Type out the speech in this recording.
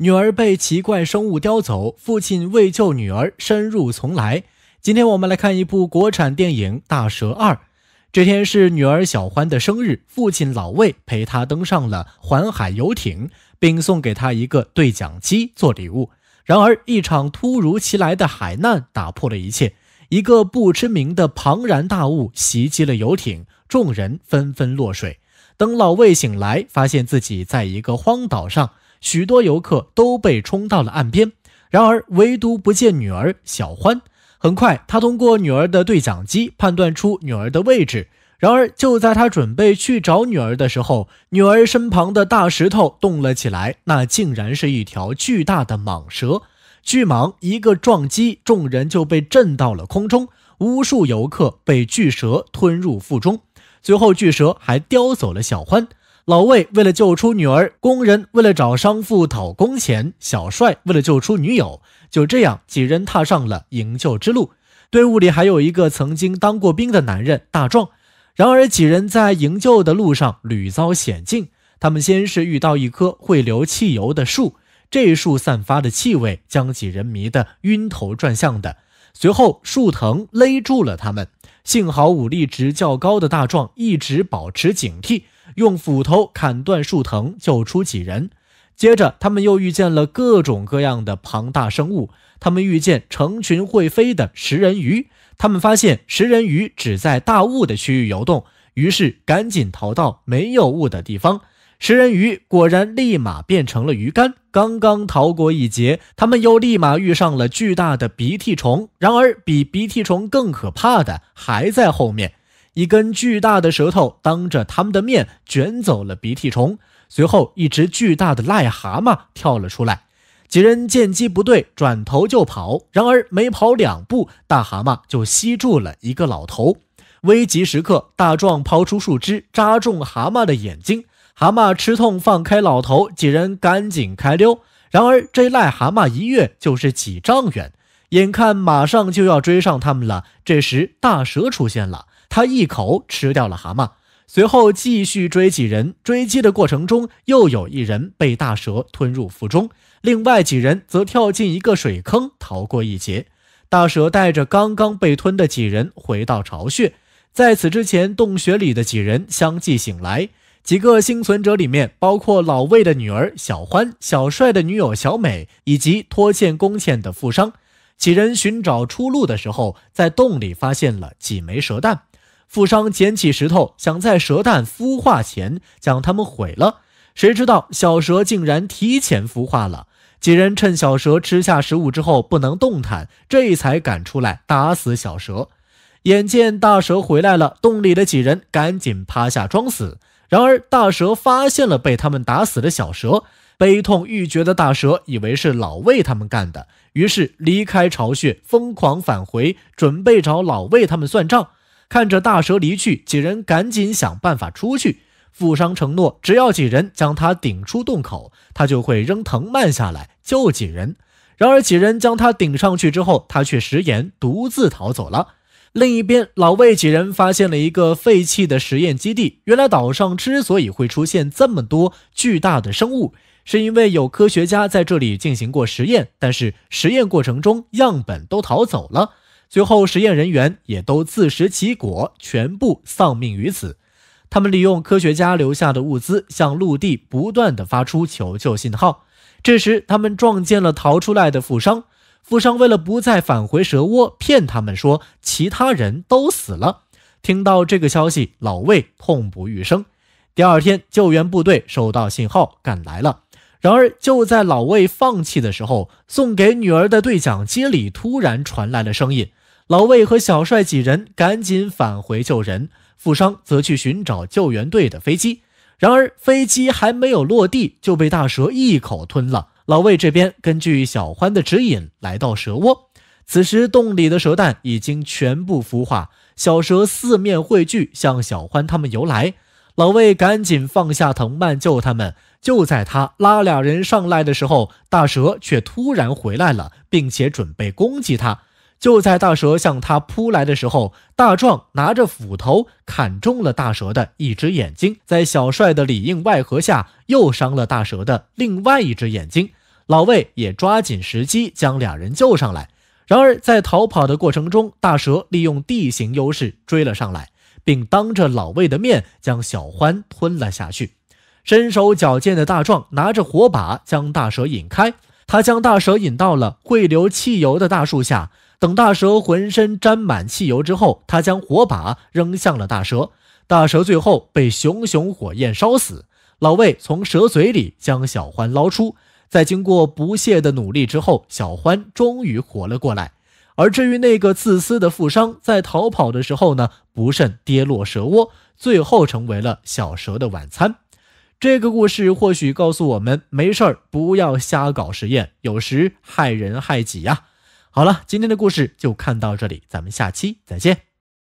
女儿被奇怪生物叼走，父亲为救女儿深入丛来。今天我们来看一部国产电影《大蛇二》。这天是女儿小欢的生日，父亲老魏陪她登上了环海游艇，并送给她一个对讲机做礼物。然而，一场突如其来的海难打破了一切，一个不知名的庞然大物袭击了游艇，众人纷纷落水。等老魏醒来，发现自己在一个荒岛上，许多游客都被冲到了岸边，然而唯独不见女儿小欢。很快，他通过女儿的对讲机判断出女儿的位置。然而，就在他准备去找女儿的时候，女儿身旁的大石头动了起来，那竟然是一条巨大的蟒蛇。巨蟒一个撞击，众人就被震到了空中，无数游客被巨蛇吞入腹中。最后，巨蛇还叼走了小欢。老魏为了救出女儿，工人为了找商妇讨工钱，小帅为了救出女友，就这样几人踏上了营救之路。队伍里还有一个曾经当过兵的男人大壮。然而几人在营救的路上屡遭险境。他们先是遇到一棵会流汽油的树，这树散发的气味将几人迷得晕头转向的。随后树藤勒住了他们，幸好武力值较高的大壮一直保持警惕。用斧头砍断树藤，救出几人。接着，他们又遇见了各种各样的庞大生物。他们遇见成群会飞的食人鱼。他们发现食人鱼只在大雾的区域游动，于是赶紧逃到没有雾的地方。食人鱼果然立马变成了鱼干。刚刚逃过一劫，他们又立马遇上了巨大的鼻涕虫。然而，比鼻涕虫更可怕的还在后面。一根巨大的舌头当着他们的面卷走了鼻涕虫，随后一只巨大的癞蛤蟆跳了出来。几人见机不对，转头就跑。然而没跑两步，大蛤蟆就吸住了一个老头。危急时刻，大壮抛出树枝扎中蛤蟆的眼睛，蛤蟆吃痛放开老头，几人赶紧开溜。然而这癞蛤蟆一跃就是几丈远，眼看马上就要追上他们了。这时大蛇出现了。他一口吃掉了蛤蟆，随后继续追几人。追击的过程中，又有一人被大蛇吞入腹中，另外几人则跳进一个水坑逃过一劫。大蛇带着刚刚被吞的几人回到巢穴。在此之前，洞穴里的几人相继醒来。几个幸存者里面包括老魏的女儿小欢、小帅的女友小美以及拖欠工钱的富商。几人寻找出路的时候，在洞里发现了几枚蛇蛋。富商捡起石头，想在蛇蛋孵化前将它们毁了。谁知道小蛇竟然提前孵化了。几人趁小蛇吃下食物之后不能动弹，这才赶出来打死小蛇。眼见大蛇回来了，洞里的几人赶紧趴下装死。然而大蛇发现了被他们打死的小蛇，悲痛欲绝的大蛇以为是老魏他们干的，于是离开巢穴，疯狂返回，准备找老魏他们算账。看着大蛇离去，几人赶紧想办法出去。富商承诺，只要几人将他顶出洞口，他就会扔藤蔓下来救几人。然而几人将他顶上去之后，他却食言，独自逃走了。另一边，老魏几人发现了一个废弃的实验基地。原来岛上之所以会出现这么多巨大的生物，是因为有科学家在这里进行过实验，但是实验过程中样本都逃走了。最后，实验人员也都自食其果，全部丧命于此。他们利用科学家留下的物资，向陆地不断的发出求救信号。这时，他们撞见了逃出来的富商。富商为了不再返回蛇窝，骗他们说其他人都死了。听到这个消息，老魏痛不欲生。第二天，救援部队收到信号赶来了。然而，就在老魏放弃的时候，送给女儿的对讲机里突然传来了声音。老魏和小帅几人赶紧返回救人，富商则去寻找救援队的飞机。然而飞机还没有落地就被大蛇一口吞了。老魏这边根据小欢的指引来到蛇窝，此时洞里的蛇蛋已经全部孵化，小蛇四面汇聚向小欢他们游来。老魏赶紧放下藤蔓救他们。就在他拉俩人上来的时候，大蛇却突然回来了，并且准备攻击他。就在大蛇向他扑来的时候，大壮拿着斧头砍中了大蛇的一只眼睛，在小帅的里应外合下，又伤了大蛇的另外一只眼睛。老魏也抓紧时机将俩人救上来。然而在逃跑的过程中，大蛇利用地形优势追了上来，并当着老魏的面将小欢吞了下去。身手矫健的大壮拿着火把将大蛇引开，他将大蛇引到了会流汽油的大树下。等大蛇浑身沾满汽油之后，他将火把扔向了大蛇，大蛇最后被熊熊火焰烧死。老魏从蛇嘴里将小欢捞出。在经过不懈的努力之后，小欢终于活了过来。而至于那个自私的富商，在逃跑的时候呢，不慎跌落蛇窝，最后成为了小蛇的晚餐。这个故事或许告诉我们，没事儿不要瞎搞实验，有时害人害己呀。好了，今天的故事就看到这里，咱们下期再见。